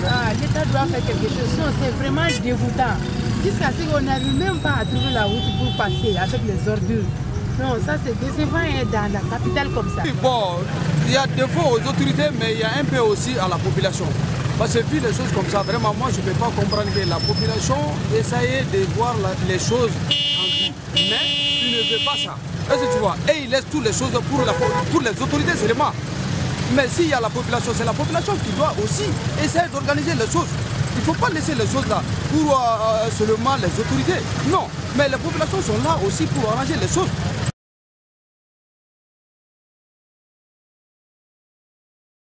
Non, c'est vraiment dégoûtant. Jusqu'à ce qu'on n'arrive même pas à trouver la route pour passer avec les ordures. Non, ça c'est décevant hein, dans la capitale comme ça. Bon, il y a des fois aux autorités, mais il y a un peu aussi à la population. Parce que vu les choses comme ça, vraiment, moi je ne peux pas comprendre que la population essaye de voir les choses en. Mais il ne veut pas ça. Est-ce que tu vois? Et il laisse toutes les choses pour, la, les autorités seulement. Mais s'il y a la population, c'est la population qui doit aussi essayer d'organiser les choses. Il ne faut pas laisser les choses là pour euh, seulement les autorités. Non, mais les populations sont là aussi pour arranger les choses.